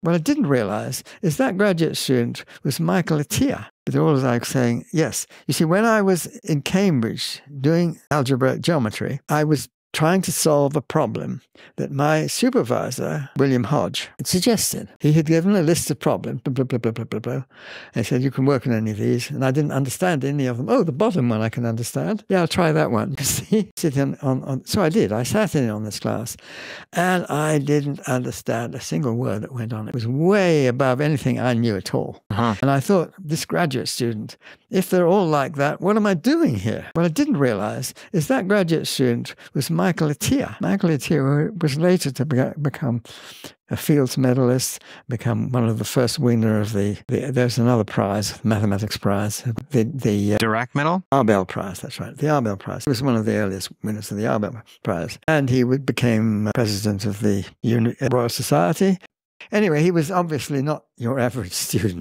What I didn't realize is that graduate student was Michael Atiyah. All was like saying, yes. You see, when I was in Cambridge doing algebraic geometry, I was trying to solve a problem that my supervisor, William Hodge, had suggested. He had given a list of problems, blah, blah, blah, blah, blah, blah, blah. And he said, You can work on any of these. And I didn't understand any of them. Oh, the bottom one I can understand. Yeah, I'll try that one. See, on, on, so I did. I sat in on this class and I didn't understand a single word that went on. It was way above anything I knew at all. Uh-huh. And I thought, this graduate student, if they're all like that, what am I doing here? What I didn't realize is that graduate student was Michael Atiyah. Michael Atiyah was later to be- become a Fields medalist, become one of the first winner of the, the there's another prize, mathematics prize, the the uh, Dirac medal? Abel Prize. That's right, the Abel Prize. He was one of the earliest winners of the Abel Prize, and he became president of the Royal Society. Anyway, he was obviously not your average student.